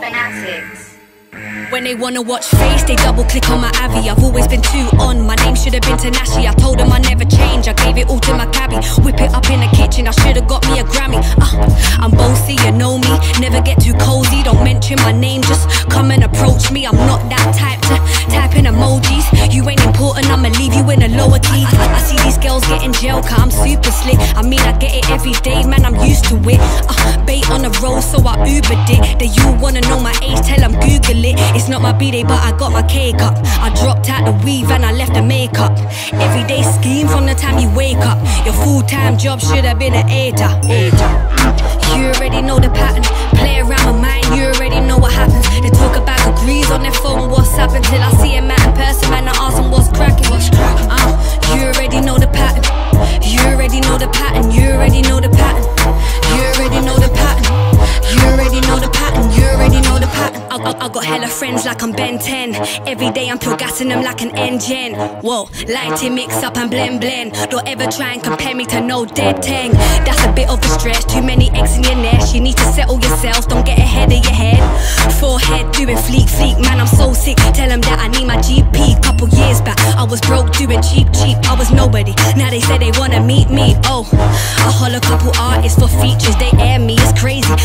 Fanatics. When they wanna watch face, they double click on my Avi. I've always been too on. My name should have been Tanashi. I told them I never change. I gave it all to my cabbie. Whip it up in the kitchen. I should have got me a Grammy. Uh, I'm bossy, you know me. Never get too cozy. Don't mention my name. Just come and approach me. I'm not that type to type in emojis. You ain't important. I'ma leave you in a lower key. I, I see these girls getting jail. Cause I'm super slick. I mean, I get it every day, man. I'm used to it. Uh, bait on the road, so I Ubered it. That you wanna know my age? tell Tell 'em Google it. It's not my B-day, but I got my cake up. I dropped out the weave and I left the makeup. Everyday scheme from the time you wake up. Your full-time job should have been an ADA. You already know the pattern. Play around my mind, you already know what happens. They talk about degrees on their phone, what's up until I I, I, got hella friends like I'm Ben 10. Every day I'm pure gassing them like an engine. Whoa, lighting mix up and blend blend. Don't ever try and compare me to no dead tang. That's a bit of a stretch. Too many eggs in your nest. You need to settle yourself. Don't get ahead of your head. Forehead doing fleek fleek. Man, I'm so sick. Tell them that I need my GP. Couple years back, I was broke doing cheap cheap. I was nobody. Now they say they wanna meet me. Oh, I holler couple artists for features. They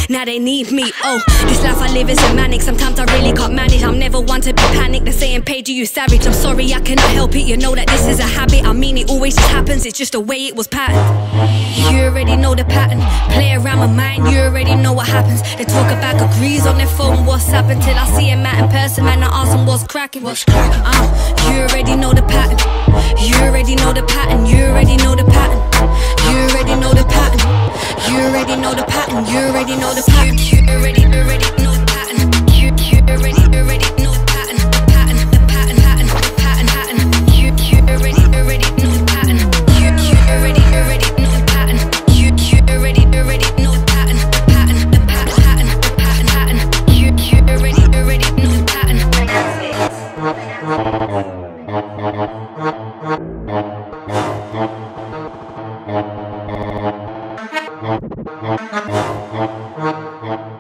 Now they need me. Oh, this life I live is a manic. Sometimes I really can't manage. I'm never one to be panicked. They're saying, Paige, you savage. I'm sorry, I cannot help it. You know that this is a habit. I mean, it always just happens. It's just the way it was patterned. You already know the pattern. Play around my mind. You already know what happens. They talk about degrees on their phone. What's up until I see him out in person, man? I ask them what's cracking. What's cracking? Uh, you already know the pattern. You already know the pattern. You already know the pattern. You know the pattern. You already know the pattern. You. You already, already. hát hát hát